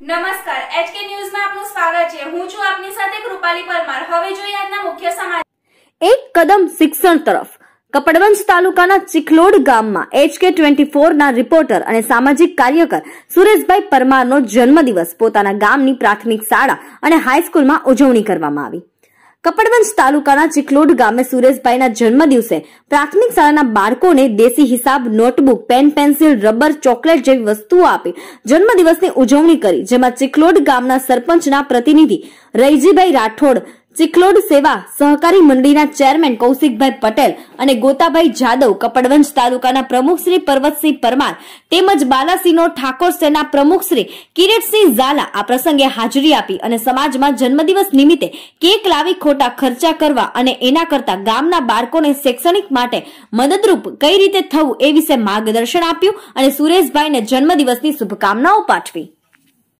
નમસ્કાર એચકે ન્યૂઝમાં આપનું સ્વાગત છે. હું છું આપની સાથે કૃપાલી પરમાર. હવે જોઈએ આજના મુખ્ય સમાચાર. એક કદમ શિક્ષણ તરફ. કપડવંજ તાલુકાના ચિખલોડ ગામમાં એચકે ટ્વેન્ટી ફોરના રિપોર્ટર અને સામાજિક કાર્યકર સુરેશભાઈ પરમારનો જન્મદિવસ પોતાના ગામની પ્રાથમિક શાળા અને હાઈસ્કૂલમાં ઉજવણી કરવામાં આવી. કપડવંજ તાલુકાના ચિકલોડ ગામે સુરેશભાઈના જન્મદિવસે પ્રાથમિક શાળાના બાળકોને દેશી હિસાબ, notebook, pen, pencil, rubber, chocolate જેવી વસ્તુઓ આપી જન્મદિવસની ઉજવણી કરી, જેમાં ચિકલોડ ગામના સરપંચના પ્રતિનિધિ રૈજીભાઈ રાઠોડ ચિખલોડ સેવા સહકારી મંડળીના ચેરમેન કૌશિકભાઈ પટેલ અને ગોતાભાઈ જાદવ કપડવંજ તાલુકાના પ્રમુખ શ્રી પર્વતસિંહ પરમાર તેમજ બાલાસિંહનો ઠાકોર સેના પ્રમુખ શ્રી કિરીટસિંહ ઝાલા આ પ્રસંગે હાજરી આપી અને સમાજમાં જન્મદિવસ નિમિત્તે કેક લાવી ખોટા ખર્ચા કરવા અને એના કરતા ગામના બાળકોને શૈક્ષણિક માટે મદદરૂપ કઈ રીતે થવું એ વિશે માર્ગદર્શન આપ્યું અને સુરેશભાઈને જન્મદિવસની શુભકામનાઓ પાઠવી.